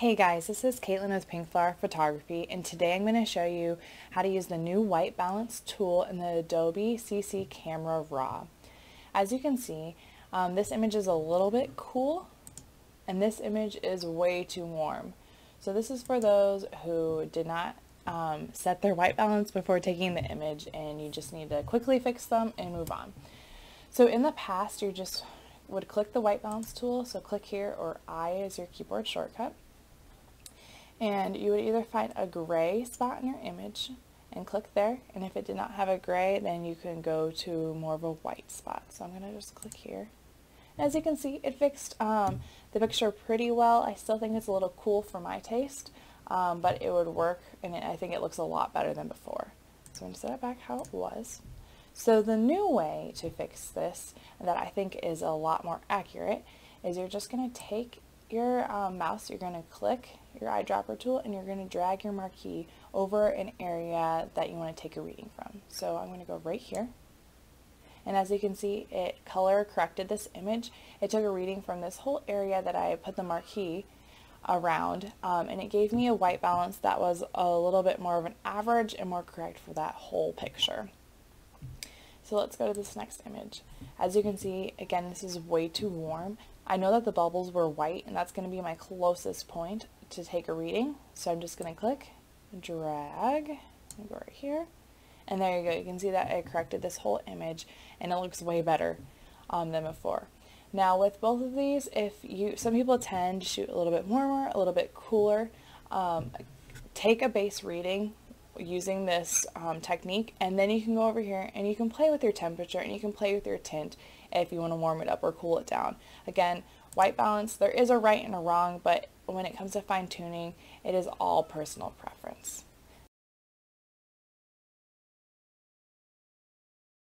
Hey guys, this is Caitlin with Pink Flower Photography and today I'm going to show you how to use the new white balance tool in the Adobe CC Camera Raw. As you can see, um, this image is a little bit cool and this image is way too warm. So this is for those who did not um, set their white balance before taking the image and you just need to quickly fix them and move on. So in the past you just would click the white balance tool, so click here or I is your keyboard shortcut and you would either find a gray spot in your image and click there. And if it did not have a gray then you can go to more of a white spot. So I'm gonna just click here. And as you can see it fixed um, the picture pretty well. I still think it's a little cool for my taste um, but it would work and it, I think it looks a lot better than before. So I'm gonna set it back how it was. So the new way to fix this that I think is a lot more accurate is you're just going to take your um, mouse, you're going to click your eyedropper tool and you're going to drag your marquee over an area that you want to take a reading from. So I'm going to go right here. And as you can see, it color corrected this image. It took a reading from this whole area that I put the marquee around um, and it gave me a white balance that was a little bit more of an average and more correct for that whole picture. So let's go to this next image. As you can see, again, this is way too warm. I know that the bubbles were white and that's going to be my closest point to take a reading. So I'm just going to click, drag, and go right here. And there you go. You can see that I corrected this whole image and it looks way better um, than before. Now with both of these, if you, some people tend to shoot a little bit warmer, a little bit cooler. Um, take a base reading using this um, technique and then you can go over here and you can play with your temperature and you can play with your tint if you want to warm it up or cool it down. Again, white balance, there is a right and a wrong, but when it comes to fine tuning, it is all personal preference.